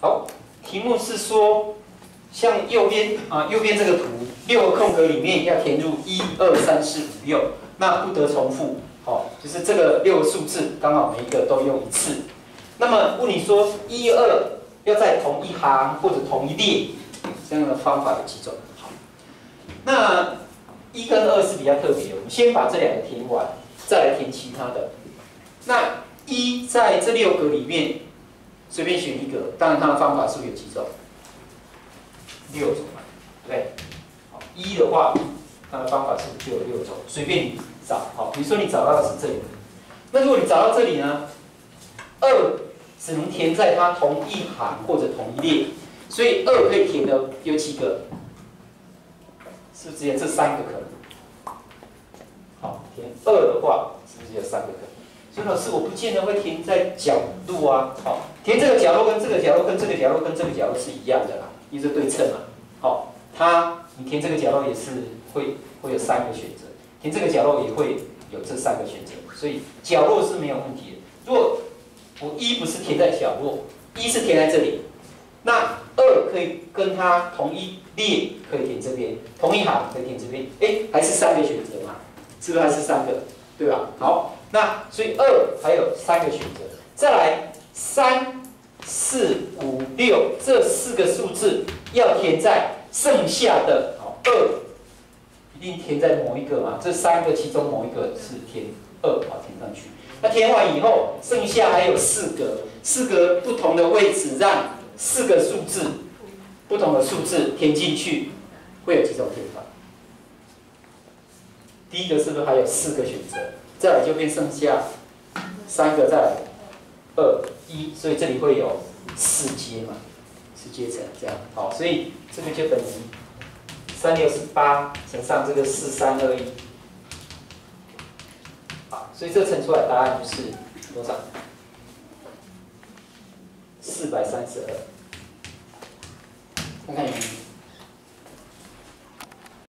好，题目是说，像右边啊，右边这个图，六个空格里面要填入一二三四五六，那不得重复。好，就是这个六个数字刚好每一个都用一次。那么问你说一二要在同一行或者同一列，这样的方法有几种？好，那一跟二是比较特别，我们先把这两个填完，再来填其他的。那一在这六格里面。随便选一个，当然它的方法是不是有几种？六种嘛，对不对？好，一的话，它的方法是不是就有六种？随便你找，好，比如说你找到的是这里，那如果你找到这里呢，二只能填在它同一行或者同一列，所以二可以填的有几个？是不是只有这三个可能？好，填二的话，是不是有三个可能？所以老师，我不见得会填在角度啊，好。填这个角落跟这个角落跟这个角落跟这个角落是一样的啦，一直对称嘛。好，它你填这个角落也是会会有三个选择，填这个角落也会有这三个选择，所以角落是没有问题的。如果我一不是填在角落，一是填在这里，那二可以跟它同一列，可以填这边，同一行可以填这边，哎，还是三个选择嘛？是不是还是三个？对吧？好，那所以二还有三个选择，再来。三、四、五、六这四个数字要填在剩下的好二，一定填在某一个嘛？这三个其中某一个是填二，好填上去。那填完以后，剩下还有四格，四格不同的位置，让四个数字不同的数字填进去，会有几种填法？第一个是不是还有四个选择？再来就变剩下三个，再来二。一，所以这里会有四阶嘛，四阶层这样，好，所以这个就等于三六十八乘上这个四三二一，好，所以这乘出来答案就是多少？四百三十二，看看有没有。